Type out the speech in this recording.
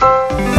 Bye.